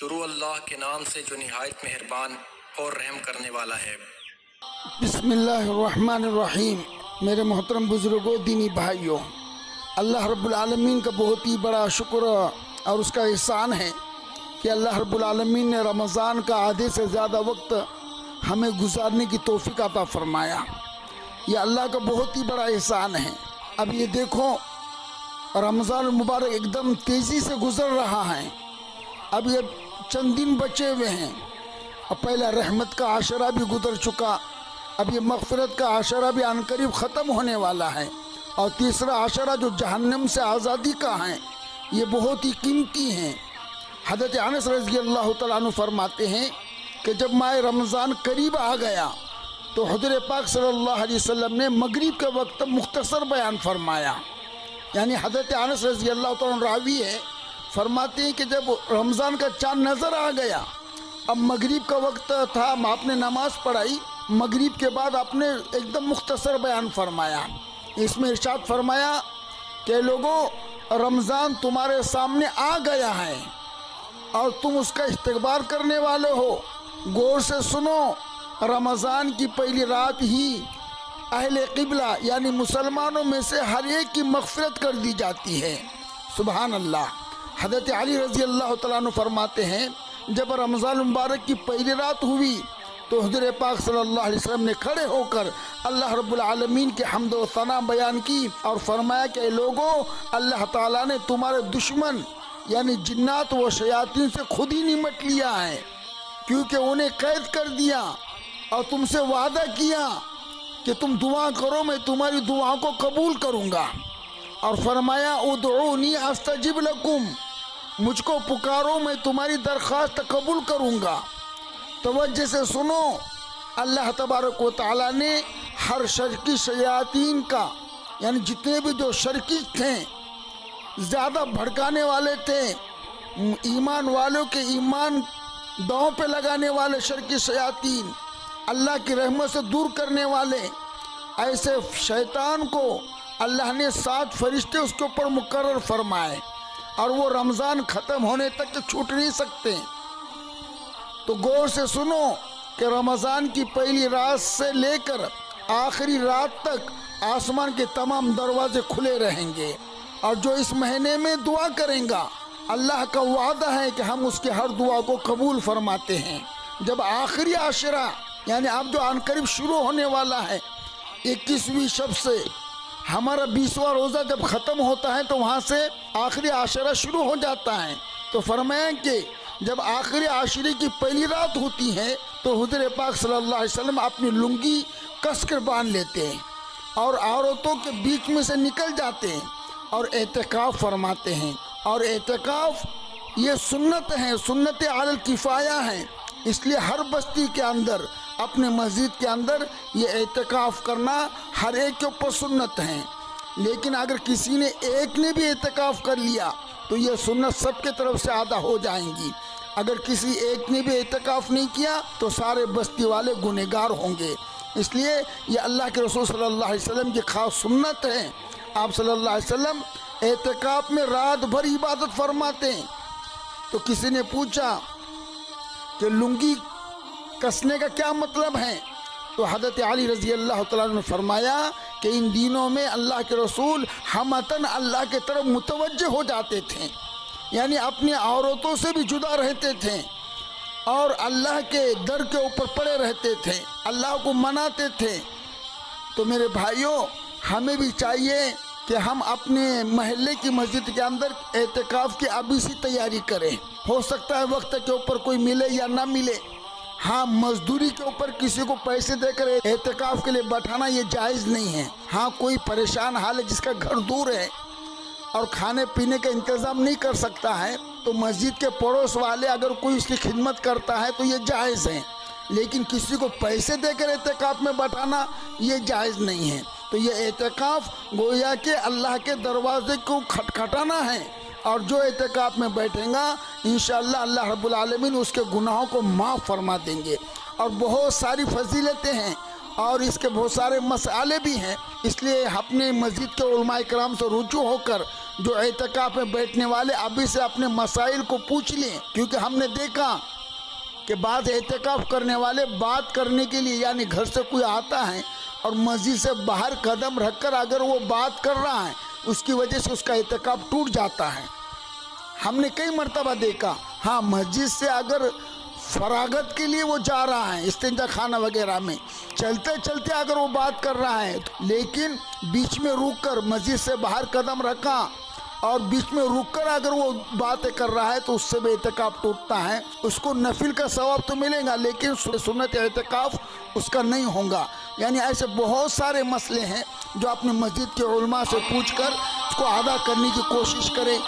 शुरू अल्लाह के नाम से जो निहायत मेहरबान और रहम करने वाला है। बिस्मिल्लाहिर्रहमानिर्रहीम। मेरे मोहतरम बुज़ुर्गों, दीनी भाइयों, अल्लाह रब्बुल आलमीन का बहुत ही बड़ा शुक्र और उसका एहसान है कि अल्लाह रब्बुल आलमीन ने रमज़ान का आधे से ज़्यादा वक्त हमें गुजारने की तोफ़ी अता फरमाया। ये अल्लाह का बहुत ही बड़ा एहसान है। अब ये देखो रमज़ान मुबारक एकदम तेज़ी से गुज़र रहा है। अब ये चंद दिन बचे हुए हैं। और पहला रहमत का आशरा भी गुजर चुका। अब ये मगफरत का आशरा भी अनकरीब ख़त्म होने वाला है। और तीसरा आशरा जो जहन्नम से आज़ादी का है, ये बहुत ही कीमती हैं। हज़रत अनस रज़ी अल्लाह तु फरमाते हैं कि जब माह रमज़ान करीब आ गया तो हजर पाक सल्लल्लाहु अलैहि वसल्लम ने मगरिब के वक्त मुख्तसर बयान फरमाया। यानी हज़रत अनस रज़ी अल्लाह रावी है फरमाते हैं कि जब रमज़ान का चाँद नज़र आ गया, अब मगरिब का वक्त था आपने नमाज़ पढ़ाई, मगरिब के बाद आपने एकदम मुख्तसर बयान फरमाया। इसमें इर्शाद फरमाया कि लोगों, रमज़ान तुम्हारे सामने आ गया है और तुम उसका इस्तकबार करने वाले हो। गौर से सुनो, रमज़ान की पहली रात ही अहल किबला यानी मुसलमानों में से हर एक की मगफरत कर दी जाती है। सुबहान अल्लाह। हज़रत अली रज़ी अल्लाह तु फरमाते हैं, जब रमज़ान मुबारक की पहली रात हुई तो हजर पाक सल्लल्लाहु अलैहि वसल्लम ने खड़े होकर अल्लाह रब्बुल के हमद सना बयान की और फरमाया कि लोगों, अल्लाह ताला ने तुम्हारे दुश्मन, यानी जिन्नात व शयातीन से खुद ही निमट लिया है, क्योंकि उन्हें कैद कर दिया और तुमसे वादा किया कि तुम दुआ करो, मैं तुम्हारी दुआ को कबूल करूँगा। और फरमाया उदनी अस्तजिब लकुम। मुझको पुकारो, मैं तुम्हारी दरख्वास्त कबूल करूँगा। तवज्जो से सुनो, अल्लाह तबारक ताली ने हर शर्की शयातीन का, यानी जितने भी जो शर्की थे, ज़्यादा भड़काने वाले थे ईमान वालों के ईमान दाव पे लगाने वाले शर्की शयातीन, अल्लाह की रहमत से दूर करने वाले, ऐसे शैतान को अल्लाह ने सात फरिश्ते उसके ऊपर मुकर फरमाए। और वो रमज़ान ख़त्म होने तक छूट नहीं सकते। तो गौर से सुनो कि रमज़ान की पहली रात से लेकर आखिरी रात तक आसमान के तमाम दरवाजे खुले रहेंगे। और जो इस महीने में दुआ करेंगा, अल्लाह का वादा है कि हम उसके हर दुआ को कबूल फरमाते हैं। जब आखिरी आशरा, यानी अब जो अनकरीब शुरू होने वाला है, इक्कीसवीं शब से हमारा बीसवा रोज़ा जब ख़त्म होता है तो वहाँ से आखिरी आशरा शुरू हो जाता है। तो फरमाया कि जब आखिरी आशरे की पहली रात होती है तो हजर पाक सल्लल्लाहु अलैहि अपनी लुंगी कस कर बाँध लेते हैं और औरतों के बीच में से निकल जाते हैं और एहतिकाफ़ फरमाते हैं। और एहतिकाफ़ ये सुन्नत है सुन्नत आल किफ़ाया है। इसलिए हर बस्ती के अंदर अपने मस्जिद के अंदर ये एहतिकाफ़ करना हर एक के ऊपर सुन्नत है। लेकिन अगर किसी ने एक ने भी एहतिकाफ़ कर लिया तो ये सुन्नत सबके तरफ़ से आधा हो जाएँगी। अगर किसी एक ने भी एहतिकाफ़ नहीं किया तो सारे बस्ती वाले गुनहगार होंगे। इसलिए ये अल्लाह के रसूल सल्लल्लाहु अलैहि वसल्लम की ख़ास सुन्नत है। आप सल्लल्लाहु अलैहि वसल्लम एहतिकाफ़ में रात भर इबादत फरमाते हैं। तो किसी ने पूछा कि लुंगी कसने का क्या मतलब है? तो हज़रत अली रज़ी अल्लाह ने फरमाया कि इन दिनों में अल्लाह के रसूल हमतन अल्लाह के तरफ़ मुतवज हो जाते थे। यानी अपनी औरतों से भी जुदा रहते थे और अल्लाह के दर के ऊपर पड़े रहते थे, अल्लाह को मनाते थे। तो मेरे भाइयों, हमें भी चाहिए कि हम अपने महल्ले की मस्जिद के अंदर एहतिकाफ़ की अभी सी तैयारी करें। हो सकता है वक्त के ऊपर कोई मिले या ना मिले। हाँ मजदूरी के ऊपर किसी को पैसे देकर एहतिकाफ के लिए बैठाना ये जायज़ नहीं है। हाँ कोई परेशान हाल है जिसका घर दूर है और खाने पीने का इंतज़ाम नहीं कर सकता है तो मस्जिद के पड़ोस वाले अगर कोई उसकी खिदमत करता है तो ये जायज़ है। लेकिन किसी को पैसे देकर एहतिकाफ में बैठाना ये जायज़ नहीं है। तो ये एहतिकाफ गोया के अल्लाह के दरवाजे को खटखटाना है और जो एहतिकाफ में बैठेगा इन अल्लाह रब्बुल आलमीन उसके गुनाहों को माफ़ फरमा देंगे। और बहुत सारी फजीलतें हैं और इसके बहुत सारे मसाले भी हैं। इसलिए अपने मस्जिद के कराम से रुजू होकर जो एहतिकाफ में बैठने वाले अभी से अपने मसाइल को पूछ लें। क्योंकि हमने देखा कि बाद एहतिकाफ करने वाले बात करने के लिए यानी घर से कोई आता है और मस्जिद से बाहर कदम रखकर अगर वो बात कर रहा है, उसकी वजह से उसका एहतिकाफ टूट जाता है। हमने कई मरतबा देखा। हाँ मस्जिद से अगर फरागत के लिए वो जा रहा है, इस्तेंजा खाना वगैरह में। चलते चलते अगर वो बात कर रहा है लेकिन बीच में रुक कर मस्जिद से बाहर कदम रखा और बीच में रुक कर अगर वो बातें कर रहा है तो उससे भी एहतिकाफ टूटता है। उसको नफिल का सवाब तो मिलेगा, लेकिन सुन्नत एहतिकाफ उसका नहीं होगा। यानी ऐसे बहुत सारे मसले हैं जो अपनी मस्जिद के से पूछ कर उसको अदा करने की कोशिश करें।